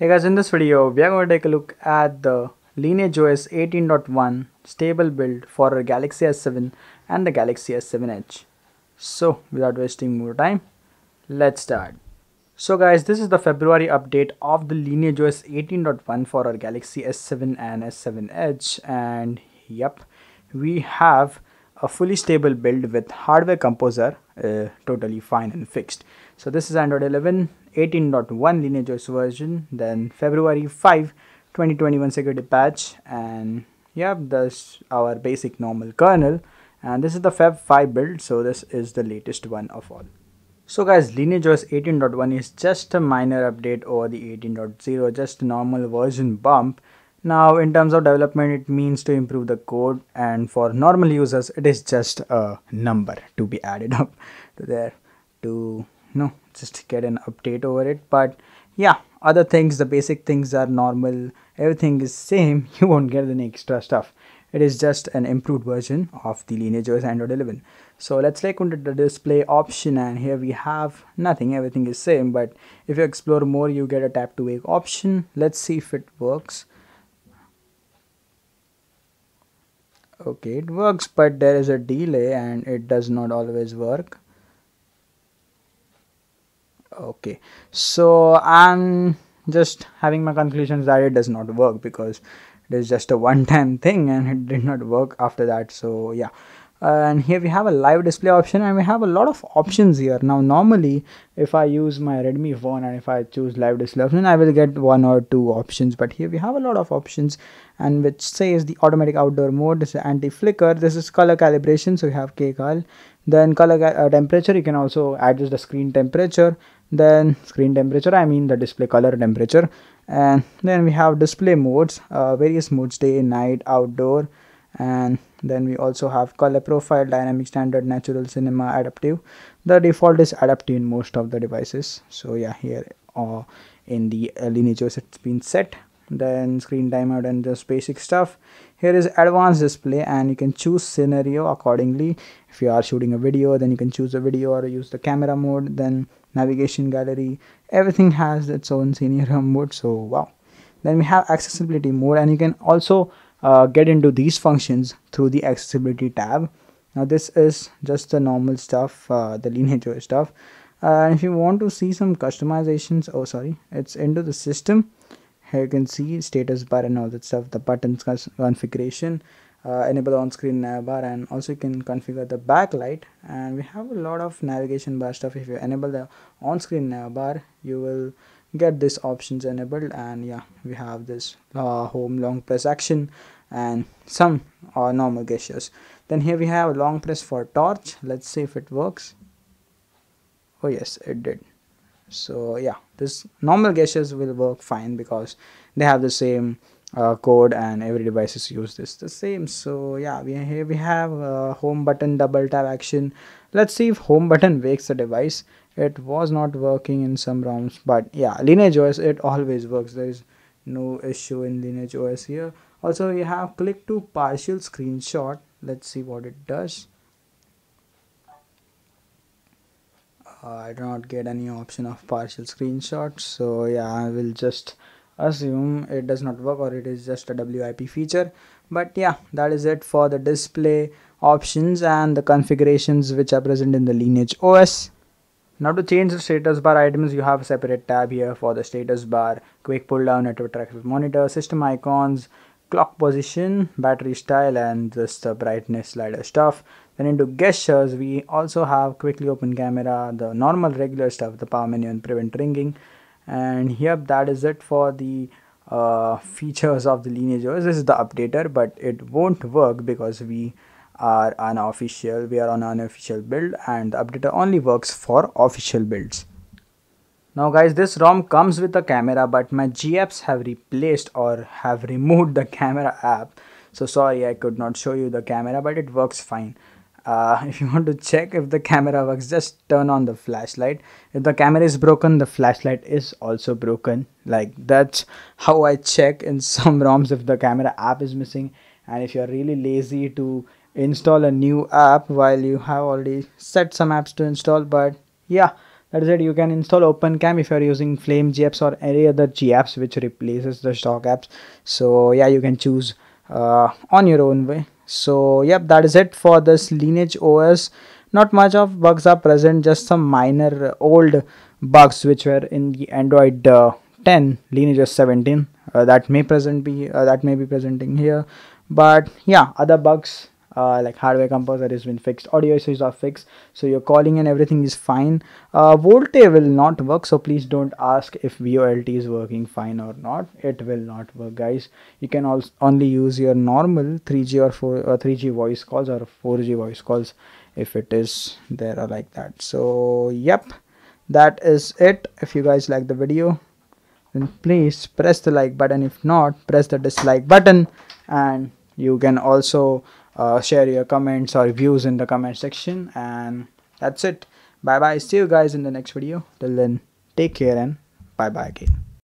Hey guys, in this video, we are going to take a look at the Lineage OS 18.1 stable build for Galaxy S7 and the Galaxy S7 Edge. So, without wasting more time, let's start. So guys, this is the February update of the Lineage OS 18.1 for our Galaxy S7 and S7 Edge and yep, we have a fully stable build with hardware composer uh, totally fine and fixed. So this is Android 11 18.1 lineage OS version then February 5 2021 security patch and yeah that's our basic normal kernel and this is the Feb 5 build so this is the latest one of all. So guys lineage OS 18.1 is just a minor update over the 18.0 just a normal version bump now in terms of development it means to improve the code and for normal users it is just a number to be added up to there to you know just get an update over it. But yeah other things the basic things are normal. Everything is same. You won't get any extra stuff. It is just an improved version of the lineage OS Android 11 so let's click on the display option and here we have nothing. Everything is same. But if you explore more you get a tap to wake option. Let's see if it works okay it works but there is a delay and it does not always work. Okay so i'm just having my conclusions that it does not work because it is just a one time thing and it did not work after that so yeah and here we have a live display option and we have a lot of options here. Now normally if i use my redmi phone and if i choose live display option i will get one or two options. But here we have a lot of options and which says the automatic outdoor mode this is anti-flicker this is color calibration so we have kcal. Then color uh, temperature you can also adjust the screen temperature. Then screen temperature i mean the display color temperature. And then we have display modes uh, various modes day night outdoor and then we also have color profile dynamic standard natural cinema adaptive. The default is adaptive in most of the devices. So yeah here uh, in the uh, lineage OS it's been set. Then screen timeout and just basic stuff. Here is advanced display and you can choose scenario accordingly. If you are shooting a video then you can choose a video or use the camera mode. Then navigation gallery. Everything has its own scenario mode. So wow. Then we have accessibility mode and you can also uh, get into these functions through the accessibility tab. Now this is just the normal stuff uh, the lineage stuff. Uh, and if you want to see some customizations oh sorry it's into the system. Here you can see status bar and all that stuff the buttons configuration uh, enable on-screen navbar and also you can configure the backlight. And we have a lot of navigation bar stuff. If you enable the on-screen navbar you will get this options enabled and yeah we have this uh, home long press action and some uh, normal gestures. Then here we have long press for torch. Let's see if it works. Oh yes it did. So yeah this normal gestures will work fine because they have the same uh, code and every devices use this the same. So yeah we here we have uh, home button double tap action. Let's see if home button wakes the device it was not working in some ROMs but yeah lineage OS it always works. There is no issue in lineage OS here. Also we have click to partial screenshot. Let's see what it does. Uh, I do not get any option of partial screenshot so yeah I will just assume it does not work or it is just a WIP feature. But yeah that is it for the display options and the configurations which are present in the lineage OS now to change the status bar items you have a separate tab here for the status bar. Quick pull down network traffic monitor system icons clock position battery style and just the brightness slider stuff. Then into gestures we also have quickly open camera the normal regular stuff the power menu and prevent ringing. And yep that is it for the uh, features of the lineage. OS. This is the updater but it won't work because we are unofficial we are on unofficial build and the updater only works for official builds. Now guys this ROM comes with a camera but my GApps have replaced or have removed the camera app. So sorry I could not show you the camera but it works fine. Uh, if you want to check if the camera works just turn on the flashlight. If the camera is broken the flashlight is also broken. Like that's how I check in some ROMs if the camera app is missing. And if you're really lazy to install a new app while you have already set some apps to install but yeah that is it. You can install opencam if you are using FlameGApps or any other gapps which replaces the stock apps. So yeah you can choose uh, on your own way. So yep that is it for this lineage os not much of bugs are present just some minor old bugs which were in the android uh, 10 lineage 17 uh, that may present be uh, that may be presenting here. But yeah other bugs uh, like hardware composer has been fixed audio issues are fixed so your calling and everything is fine. Uh, VoLTE will not work so please don't ask if volt is working fine or not. It will not work guys. You can also only use your normal 3g or 4 or uh, 3g voice calls or 4g voice calls if it is there or like that. So yep that is it. If you guys like the video then please press the like button. If not press the dislike button and you can also uh, share your comments or views in the comment section. And that's it. Bye bye see you guys in the next video. Till then take care and bye bye again